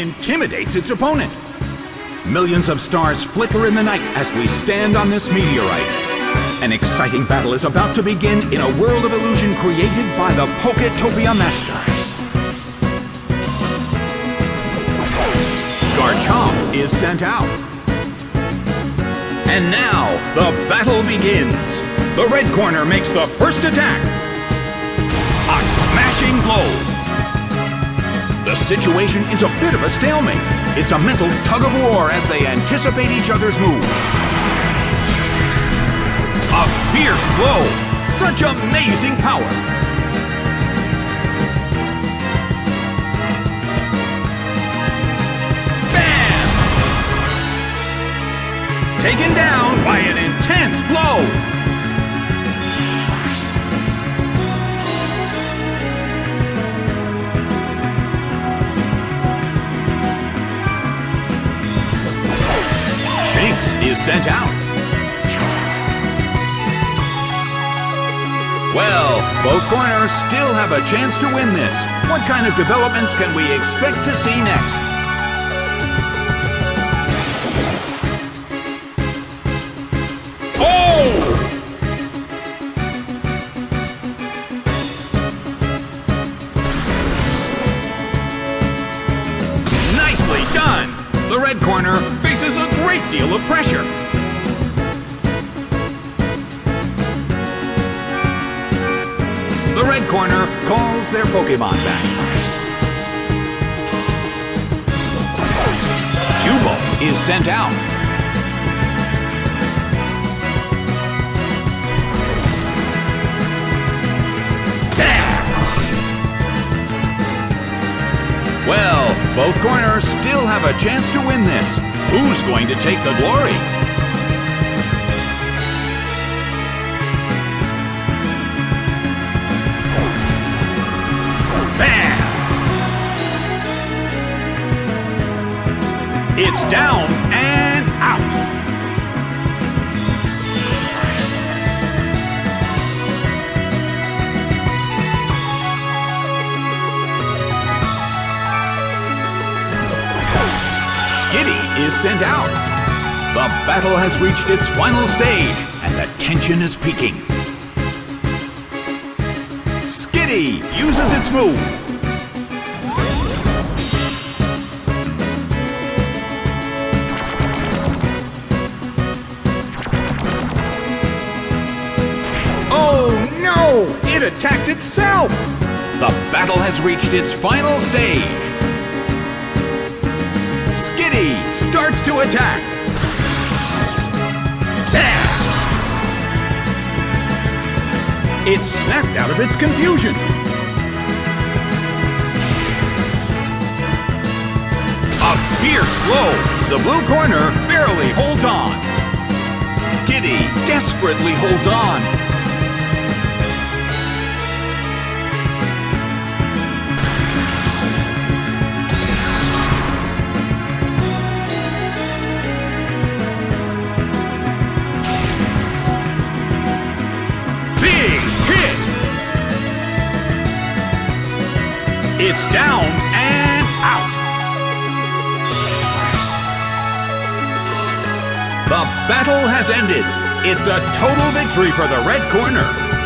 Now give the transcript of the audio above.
intimidates its opponent. Millions of stars flicker in the night as we stand on this meteorite. An exciting battle is about to begin in a world of illusion created by the Poketopia Masters. Garchomp is sent out. And now, the battle begins. The red corner makes the first attack. A smashing blow. The situation is a bit of a stalemate. It's a mental tug of war as they anticipate each other's move. A fierce blow. Such amazing power. Bam! Taken down by an intense blow. Is sent out. Well, both corners still have a chance to win this. What kind of developments can we expect to see next? Deal of pressure. The red corner calls their Pokemon back. Cubone is sent out. Well, both corners still have a chance to win this. Who's going to take the glory? Bam! It's down and sent out. The battle has reached its final stage, and the tension is peaking. Skitty uses its move. Oh no! It attacked itself! The battle has reached its final stage. Skitty starts to attack. Bam! It snapped out of its confusion. A fierce blow. The blue corner barely holds on. Skitty desperately holds on. It's down and out. The battle has ended. It's a total victory for the red corner.